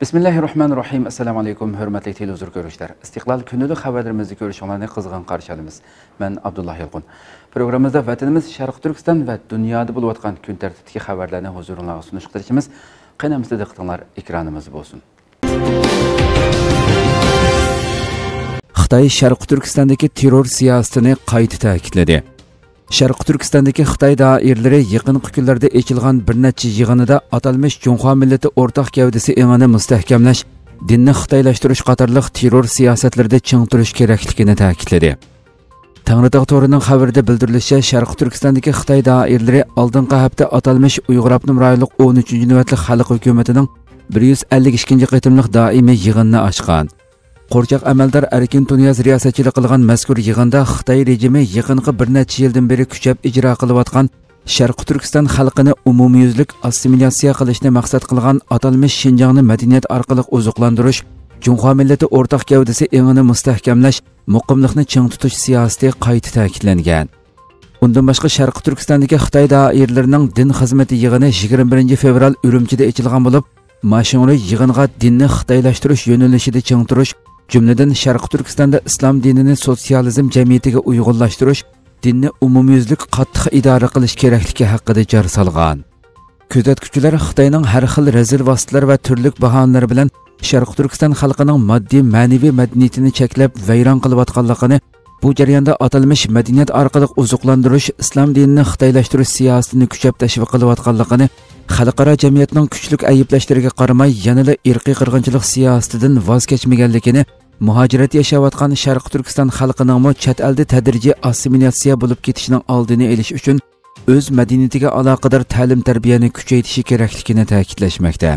Bismillahirrahmanirrahim. Assalamu alaykum, hörmətli televizor görüşlər. İstiqlal günlük xəbərlərimizi görüşənlərinə qızğın qarşılayırıq. Mən Abdullah Yılğun. Proqramımızda vətənimiz Şərq Türkistan və dünyada olub atqan gün tərtibdəki xəbərlərini huzurunuza sunuş qılışımız. Qənəmizdə diqqətlər ekranımız olsun. Xitay Şərq Türkistandakı terror siyasətini qayta təkidlədi. Sharq turkistondagi xitoy doirlari yaqinqi kunlarda echilgan bir necha yig'inida atalmish junxo millati o'rtaq gavdasi engini mustahkamlash dinni xitoylashtirish qatorliq terror siyosatlarida ching turish kerakligini ta'kidladi. Tangritog' to'rining xabarida bildirilishicha sharq turkistondagi xitoy doirlari oldingi hafta atalmish uyg'ur abnum rayonlik o'n uchinchi navbatli xalq hukumatining bir yuz ellik ikkinchi qitimliq doimiy yig'inini ochgan. Qo'rchoq amaldor erkin tunyaz riyosatchilik qilgan mazkur yig'inda xitoy rejimi yaqinqi bir necha yildan beri kuchab ijro qilayotgan sharqi turkiston xalqini umumyuzlik assimilyatsiya qilishni maqsad qilgan atalmish shinjongni madaniyat orqali oziqlantirish junxo millati o'rtaq gavdasi engini mustahkamlash muqimlikni ching tutish siyosati qayta ta'kidlangan. Undan boshqa sharqi turkistondagi xitoy doirlarining din xizmati yig'ini 21 fevral urumchida ochilgan bo'lib mashhur yig'inga dinni xitoylashtirish yo'nalishida ching turish jumladan sharqi turkistonda islom dinini sotsializm jamiyatiga uyg'unlashtirish dinni umumyuzlik qattiq idora qilish kerakligi haqida jar solgan kuzatuvchilar xitoyning har xil razil vositalar va turli bahonalar bilan sharqi turkiston xalqining moddiy ma'naviy madaniyatini cheklab vayron bu jarayonda atalmish madaniyat orqali oziqlantirish islom dinini xitoylashtirish siyosatini kuchab tashviq qilayotganligini xalqaro jamiyatning kuchlik ayblashlariga qaramay yanada irqiy qirg'inchilik siyosatidan voz kechmaganligini muhojirat yashayotgan sharqi turkiston xalqining chet elda tadrijiy assimilyatsiya bo'lib ketishining oldini olish uchun o'z madaniyatiga aloqador ta'lim tarbiyani kuchaytirishi kerakligini ta'kidlashmoqda.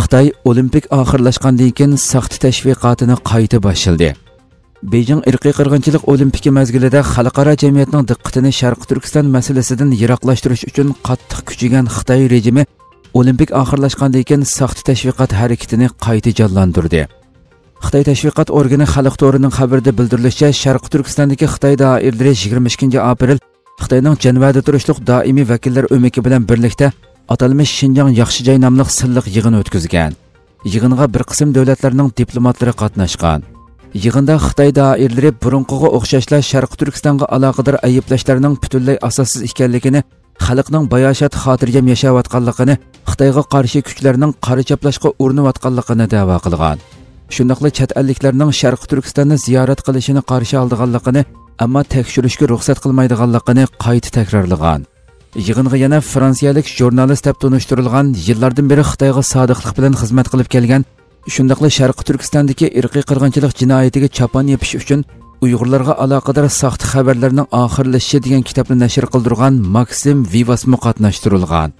Xitoy olimpik oxirlashgandan keyin saxta tashviqotini qayta boshladi. Beijing irqiy qirg'inchilik olimpiki mazgilida xalqaro jamiyatning diqqatini Sharq Turkiston masalasidan yiroqlashtirish uchun qattiq kuchigan Xitoy rejimi olimpik oxirlashgandan keyin soxta tashviqot harakatini qayta jonlantirdi. Xitoy tashviqot organi xalq to'rining xabarida bildirilishicha, Sharq Turkistondagi Xitoy doiralari 22 aprel Xitoyning Janvada turishliq doimiy vakillar o'miki bilan birlikda atalmish Shinjong yaxshi joy nomli silliq yig'in o'tkazgan. Yig'inga bir qism davlatlarning diplomatlari qatnashgan. Yig'inda Xitoy doirlari burunqiga o'xshashlar Sharq Turkistonga aloqador ayblashlarning butunlay asossiz ekanligini, xalqning bayoshat xotirjam yashayotganligini, Xitoyga qarshi kuchlarning qora chaplashga urinayotganligini da'vo qilgan. Shundaqla chet elliklarning Sharq Turkistonni ziyorat qilishini qarshi oldiganligini, ammo tekshirishga ruxsat qilmaydiganligini qayta takrorlagan. Yig'inga yana fransiyalik jurnalist deb tunishtirilgan yillardan beri Xitoyga sodiqlik bilan xizmat qilib kelgan shundoqla sharqi turkistondagi irqiy qirg'inchilik jinoyatiga chapon yepish uchun uyg'urlarga aloqador soxta xabarlarning oxirlashishi degan kitobni nashr qildirgan maksim vivasmi qatnashtirilgan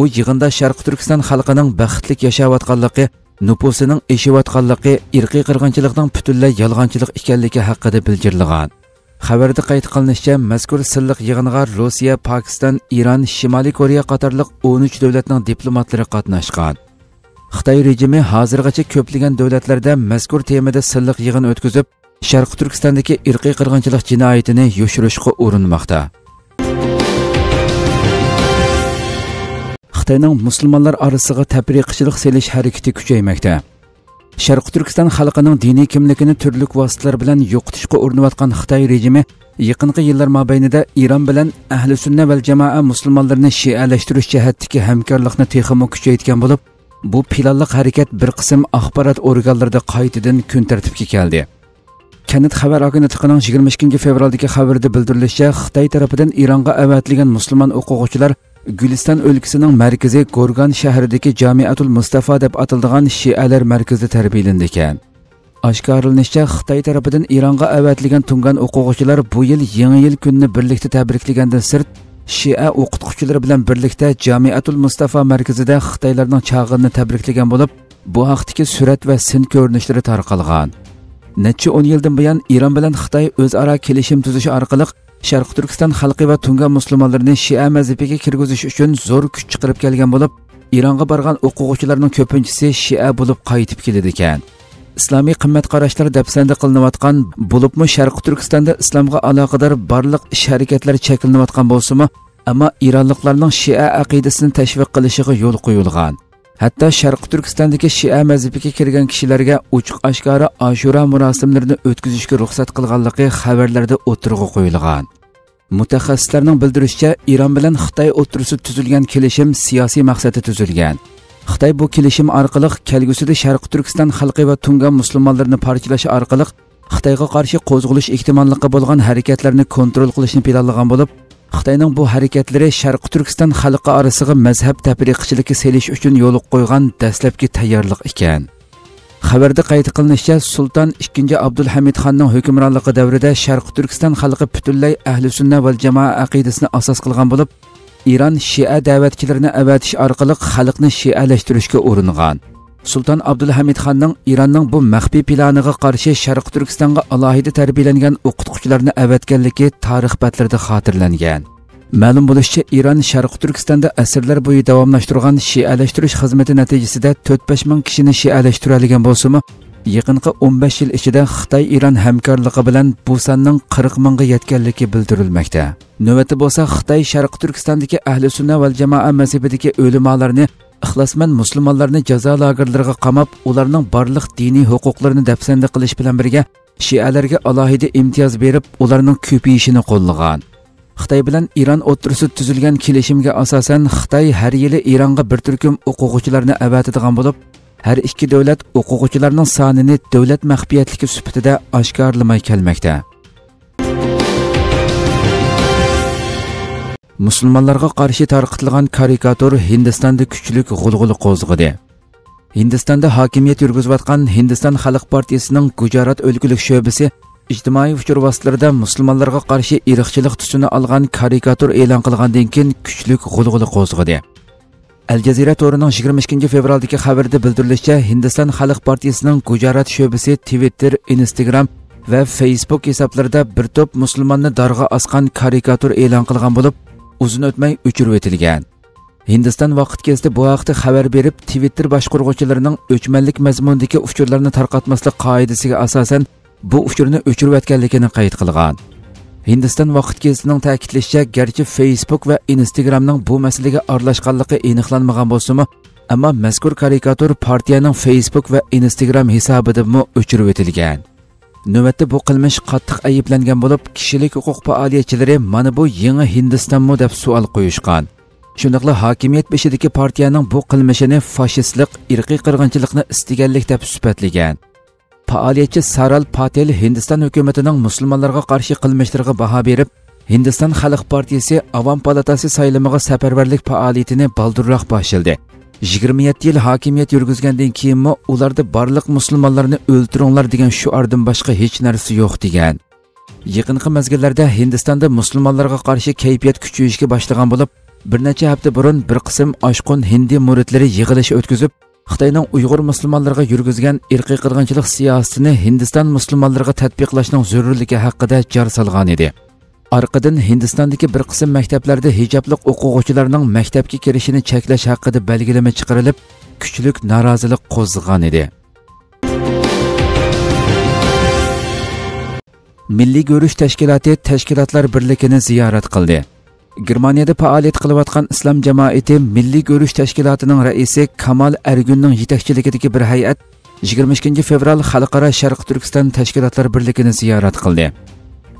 u yig'inda sharqi turkiston xalqining baxtlik yashayotganligi nupusining eshiyotganligi irqiy qirg'inchilikning butunlay yolg'onchilik ekanligi haqida bildirilgan. Xabarda qayd qilinishicha mazkur silliq yig'inga rossiya pokiston eron shimoliy koreya qatorliq 13 davlatning diplomatlari qatnashgan. Xitoy rejimi hozirgacha ko'plagan davlatlarda mazkur temada silliq yig'in o'tkazib sharqi turkistondagi irqiy qirg'inchilik jinoyatini yoshirishga urinmoqda. Xitoyning musulmonlar orasiga tabriqchilik selish harakati kuchaymoqda. Sharqi turkiston xalqining diniy kimligini turli vositalar bilan yo'qotishga urinayotgan xitoy rejimi yaqinqi yillar mobaynida eron bilan ahli sunna val jamoa musulmonlarni shialashtirish jihatdagi hamkorlikni texmi kuchaytgan bo'lib bu planliq harakat bir qism axborot organlarida qaytadan kun tartibga keldi. Kanit xabar agentligining 22 fevraldagi xabarida bildirilishicha xitoy tomonidan eronga avatilgan musulmon o'quvchilar guliston o'lkasining markazi go'rgan shahridagi Jamiatul Mustafa deb ataladigan shialar markazida tarbiyalandi ekan. Oshkorlanishicha xitoy tomonidan eronga avatilgan tungan o'quvchilar bu yil yangi yil kunini birlikda tabriklagandan sirt shia o'qituvchilari bilan birlikda Jamiatul Mustafa markazida xitoylarning chag'ini tabriklagan bo'lib bu haqdagi surat va sin ko'rinishlari tarqalgan. Necha 10 yildan buyon Iran bilan xitoy o'zaro kelishim tuzish orqali Sharq turkiston xalqi va tunga musulmonlarni shia mazhabiga kirgizish uchun zo'r kuch chiqarib kelgan bo'lib eronga borgan o'quvchilarning ko'pinchisi shia bo'lib qaytib keladi ekan. Islomiy qimmat qarashlar dafsanda qilinayotgan bo'libmi sharqi turkistonda islomga aloqador barliq ish harakatlar cheklanayotgan bo'lsimi ammo ironliklarning shia aqidasini tashviq qilishiga yo'l qo'yilgan. Hatto sharqi turkistondagi shia mazhabiga kirgan kishilarga ochiq oshkora ashura murosimlarini o'tkazishga ruxsat qilganligi xabarlarda o'tirg'a qo'yilgan. Mutaxassislarning bildirishicha eron bilan xitoy o'tirisi tuzilgan kelishim siyosiy maqsadda tuzilgan. Xitoy bu kelishim orqali kelgusida sharqi turkiston xalqi va tunga musulmonlarni parchalash orqali xitoyga qarshi qo'zg'alish ehtimolligi bo'lgan harakatlarni kontrol qilishni planlagan bo'lib xitoyning bu harakatlari sharqi turkiston xalqi orasiga mazhab tafriqchiligi selish uchun yo'l qo'ygan dastlabki tayyorlik ekan. Xabarda qayd qilinishicha sulton ikkinchi abdulhamid xonning hukmronligi davrida sharqi turkiston xalqi butunlay ahli sunna va jamoa aqidasini asos qilgan bo'lib iron shia da'vatchilarini avatish orqali xalqni shialashtirishga uringan. Sulton abdulhamid xonning eronning bu maxfiy planiga qarshi Sharq turkistonga alohida tarbiyalangan o'qituvchilarni avatganligi tarix batlarida xotirlangan. Ma'lum bo'lishicha Iran Sharq turkistonda asrlar bo'yi davomlashtirgan shialashtirish xizmati natijasida to'rt besh ming kishini shialashtiradigan bo'lsimi yaqinqi 15 yil ichida xitoy Iran hamkorligi bilan bu sonning 40 mingga yetganligi bildirilmoqda. Navbatda bo'lsa xitoy Sharq turkistondagi ahli sunna val jamoa mazhabidagi o'limalarni ixlosmand musulmonlarni jazo lagerlariga qamab ularning barliq diniy huquqlarini dafsanda qilish bilan birga shialarga alohida imtiyoz berib ularning ko'payishini qo'llagan. Xitoy bilan eron o'tirisi tuzilgan kelishimga asosan xitoy har yili eronga bir turkum o'quvchilarni avatadigan bo'lib har ikki davlat o'quvchilarning sonini davlat maxfiyatligi sifatida oshkorlamay kelmoqda. Qarshi tarqitilgan karikatur hindistonda kuchli g'ulg'ula qo'zg'adi hindistonda hokimiyat yurgizayotgan hindiston xalq partiyasining gujarat o'lkalik sho'basi ijtimoiy uchur vositalarida musulmonlarga qarshi irqchilik tusini olgan karikatur e'lon qilgandan keyin kuchli g'ulg'ula qo'zg'adi al jazira to'rining 22 fevraldagi xabarda bildirilishicha hindiston xalq partiyasining gujarat sho'basi twitter instagram va facebook hisoblarida bir to'p musulmonni darg'a osgan karikatur e'lon qilgan bo'lib uzun o'tmay o'chirib etilgan hindiston vaqt kezdi bu haqda xabar berib twitter boshqurg'uvchilarining o'chmanlik mazmundagi uchurlarni tarqatmaslik qoidasiga asosan bu uchurni o'chirib o'tganligini qayd qilgan. Hindiston vaqt kezdining ta'kidlashicha garchi facebook va instagramning bu masalaga aralashganligi aniqlanmagan bo'lsimi ammo mazkur karikatur partiyaning facebook va instagram hisobidami o'chirib etilgan navbatda bu qilmish qattiq ayblangan bo'lib kishilik huquq faoliyatchilari mana bu yangi hindistonmi deb savol qo'yishgan shundoqla hokimiyat beshidagi partiyaning bu qilmishini fashistlik irqiy qirg'inchilikni istaganlik deb sifatlagan faoliyatchi saral patel hindiston hukumatining musulmonlarga qarshi qilmishlariga baho berib hindiston xalq partiyasi avom palatasi saylamiga safarbarlik faoliyatini baldurroq boshladi 27 yil hokimiyat yurgizgandan keyinmi ularda barliq musulmonlarni o'ltiringlar degan shuardan boshqa hech narsa yo'q degan. Yaqinqi mezgillarda hindistonda musulmonlarga qarshi kayfiyat kuchayishga boshlagan bo'lib bir necha hafta burun bir qism oshqun hindi muridlari yig'ilish o'tkazib xitoyning uyg'ur musulmonlarga yurgizgan irqiy qirg'inchilik siyosatini hindiston musulmonlariga tatbiqlashning zarurligi haqida jar solgan edi. Orqadan hindistondagi bir qism maktablarda hijobliq o'quvchilarning maktabga kirishini cheklash haqida belgilama chiqarilib kuchlik norozilik qo'zg'agan edi. Milliy go'rish tashkiloti tashkilotlar birligini ziyorat qildi. Germaniyada faoliyat qilayotgan islom jamoati milliy go'rish tashkilotining raisi Kamal Ergunning yetakchiligidagi bir hay'at 22 fevral xalqaro sharq turkiston tashkilotlar birligini ziyorat qildi.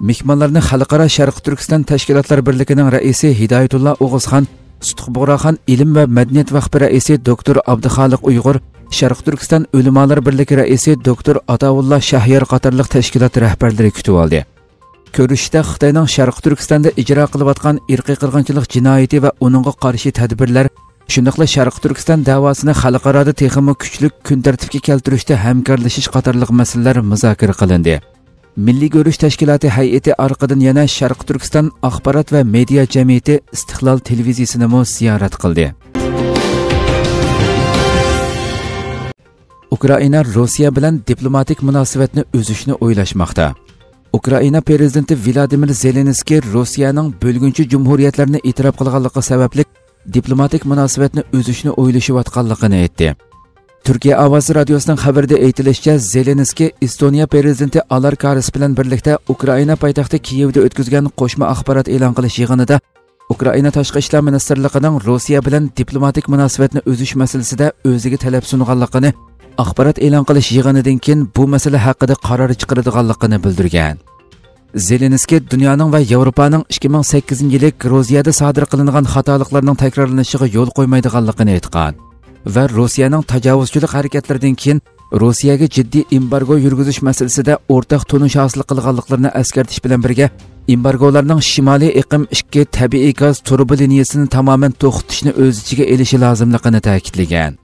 Mehmonlarni xalqaro sharq turkiston tashkilotlar birligining raisi hidoyatulla o'g'izxon sutuqbug'roxon ilm va madaniyat vaqfi raisi doktor abduxoliq uyg'ur sharq turkiston ulamolar birligi raisi doktor atovulla shahyor qatorliq tashkilot rahbarlari kutib oldi. Ko'rishda xitoyning sharq turkistonda ijro qilayotgan irqiy qirg'inchilik jinoyati va uningga qarshi tadbirlar shundoqla sharq turkiston davosini xalqaroda texmi kuchli kun tartibga keltirishda hamkorlashish qatorliq masalalar muzokara qilindi. Milli Görüş Təşkilatı heyəti arqadan yana Şərq Türkistan Axbarat və Media Cəmiyyəti İstiqlal televiziyasını mı ziyarət qıldı. Ukrayna Rusiya bilan diplomatik münasibətni üzüşni o'ylashmoqda. Ukraina prezidenti Vladimir Zelenskiy Rossiyaning bölgünçü cumhuriyatlarni e'tirof qilganligi sababli diplomatik münasibətni üzüşni o'ylashayotganligini aytdi. Turkiya ovozi radiosining xabarida aytilishicha zelenskiy estoniya prezidenti alar karis bilan birlikda ukraina poytaxti kiyevda o'tkazgan qo'shma axborot e'lon qilish yig'inida Ukraina tashqi ishlar ministrligining Rossiya bilan diplomatik munosabatni uzish masalasida o'ziga talab sunganligini axborot e'lon qilish yig'inidan keyin bu masala haqida qaror chiqaradiganligini bildirgan. Zelenskiy dunyoning va Yevropaning 2008 yili Groziyada sodir qilingan xatoliklarning takrorlanishiga yo'l qo'ymaydiganligini aytgan va Rossiyaning tajovuzchilik harakatlaridan keyin Rossiyaga jiddiy embargo yurgizish masalasida o'rtaq tunish hosil qilganliklarini eskartish bilan birga embargolarning shimoliy iqim 2 tabiiy gaz turbi liniyasini tamoman to'xtatishni o'z ichiga elishi lozimligini ta'kidlagan.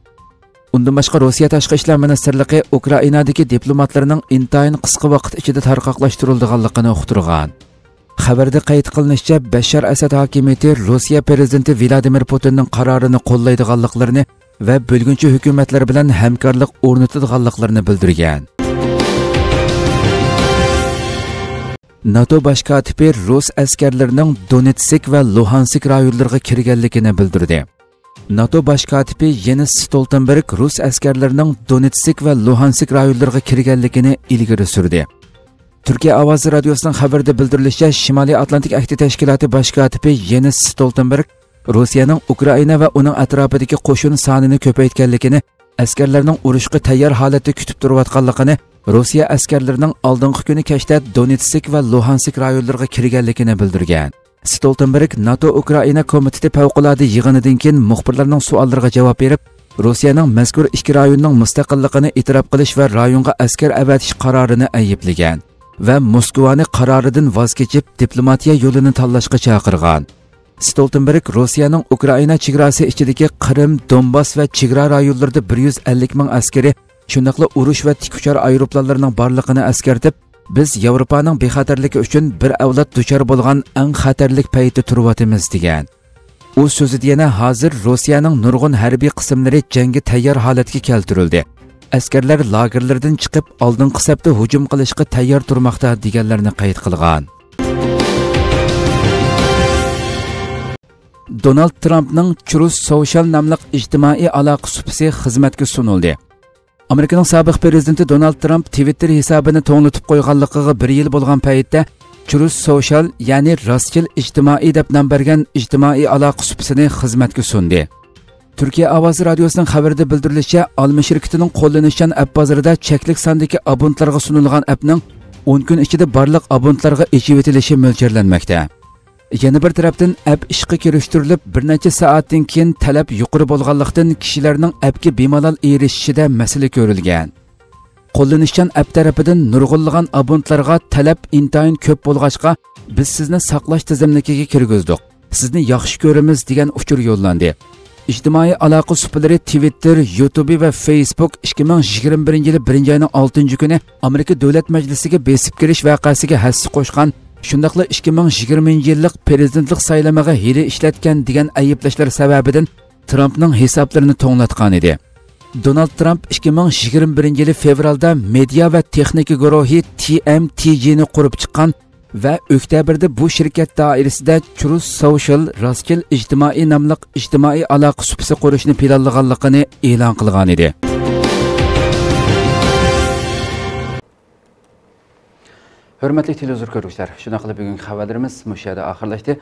Undan boshqa Rossiya tashqi ishlar ministrligi Ukrainadagi diplomatlarning intayin qisqa vaqt ichida tarqoqlashtirilganligini uqtirgan. Xabarda qayd qilinishicha, Bashar Asad hokimiyati Rossiya prezidenti Vladimir Putinning qarorini qo'llaydiganliklarini və bölgünçü hökumətlər bilən həmkarlıq ornatılğanlıqlarını bildirgən. NATO baş katibi Rus əskərlərinin Donetsk və Luhansk rayonlarına kirganligini bildirdi. NATO baş katibi Jens Stoltenberg Rus əskərlərinin Donetsk və Luhansk rayonlarına kirganligini ilgiri sürdü. Türkiyə Avaz radiosunun xəbərdə bildirilişə Şimali Atlantik Əhdi Təşkilatı baş katibi Jens Stoltenberg Rossiyaning Ukraina va uning atrofidagi qo'shin sonini ko'paytganligini, askarlarning urushga tayyor holatda kutib turayotganligini, Rossiya askarlarining oldingi kuni kashda Donetsk va Luhansk rayonlariga kirganligini bildirgan. Stoltenberg NATO Ukraina komiteti favqulodda yig'inidan keyin muxbirlarning savollariga javob berib, Rossiyaning mazkur ikki rayonning mustaqilligini e'tirof qilish va rayonga askar avatish qarorini ayblagan va Moskvani qaroridan voz kechib diplomatiya yo'lini tanlashga chaqirgan. Stoltenberg Rossiyaning Ukraina chegarasi ichidagi Qrim, Donbas va chegara rayonlarida 150 ming askari, shundaqla urush va tikuchar aeroplanlarining borligini eskartib, biz Yevropaning bexatarligi uchun bir avlod duchor bo'lgan eng xatarlik payti turibotimiz degan. U so'zida yana hozir Rossiyaning nurg'un harbiy qismlari jangga tayyor holatga keltirildi. Askarlar lagerlardan chiqib, oldin qisabda hujum qilishga tayyor turmoqda deganlarni qayd qilgan. Donald Trumpning Truth Social nomli ijtimoiy aloqa supisi xizmatga sunildi. Amerikaning sobiq prezidenti Donald Trump Twitter hisobini to'nglatib qo'yganligiga 1 yil bo'lgan paytda Truth Social, ya'ni rostchil ijtimoiy deb nom bergan ijtimoiy aloqa supisini xizmatga sundi. Turkiya ovozi radiosining xabarida bildirilishicha, Alma shirkatining qo'llanishchan app bozorida cheklik sondagi abonentlarga sunilgan appning 10 kun ichida barliq abonentlarga echib etilishi mo'ljallanmoqda. Yana bir tarafdan app ishga kirishtirilib, bir necha soatdan keyin talab yuqori bo'lganlikdan kishilarning appga bemalol erishishida masala ko'rilgan. Qo'llanishchan app tarafidan nurg'unlagan abonentlarga talab intayin ko'p bo'lg'achqa, biz sizni saqlash tizimligiga kirgizdik. Sizni yaxshi ko'ramiz degan uchur yo'llandi. ijtimoiy aloqa supilari Twitter, YouTube va Facebook 2021 yili 1 oyning 6 kuni Amerika Davlat Majlisiga besib kirish voqeasiga hassa qo'shgan shundoqla 2020 yillik prezidentlik saylamiga hili ishlatgan degan ayblashlar sababidan Trumpning hisoblarini to'nglatgan edi. Donald Trump 2021 yili fevralda media va texnika guruhi TMTG ni qurib chiqqan va oktyabrda bu shirkat doirasida Truth Social Raskil ijtimoiy nomli ijtimoiy aloqa supisi qurishni planlaganligini e'lon qilgan edi. Hörmətli televizor görüşlər, şuna qılıb bugünkü xəbərlərimiz müşahidə axırlaşdı.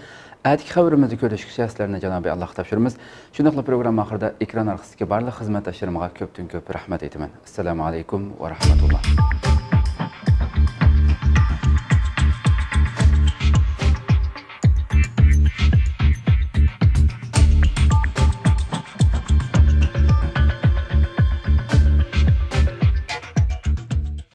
Ətik xəbərimizi görüşküsə sizlərlə Cənab-ı Allah tapşırımız. Şuna qılıb proqram axırda ekran arxasındakı barlıq xidmətdaşlarıma köptün köp rəhmət etmən. Assalamu alaykum və rahmetullah.